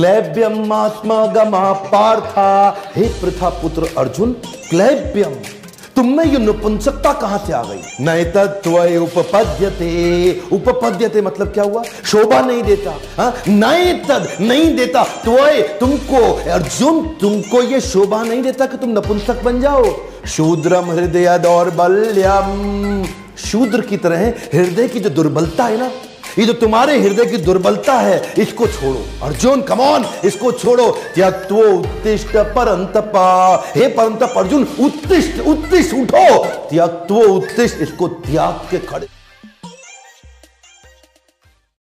क्लैब्यम आत्मा गमा पार्था। हे प्रथा पुत्र अर्जुन, क्लैब्यम। तुम में ये नपुंसकता कहाँ से आ गई? नए तत्व उपपद्यते। उपपद्यते मतलब क्या हुआ? शोभा नहीं देता। हाँ? नए तद नहीं देता। त्वय तुमको, अर्जुन, तुमको ये शोभा नहीं देता कि तुम नपुंसक बन जाओ। शूद्रम हृदय दौर्बल्यम शूद्र की तरह हृदय की जो दुर्बलता है ना ये जो तुम्हारे हृदय की दुर्बलता है, इसको छोड़ो। अर्जुन कमौन इसको छोड़ो। त्यो उत्तिष्ट पर हे परंतप अर्जुन, उत्तिष्ट उत्तिष्ट, उठो। त्यो उत्तिष्ट, इसको त्याग के खड़े।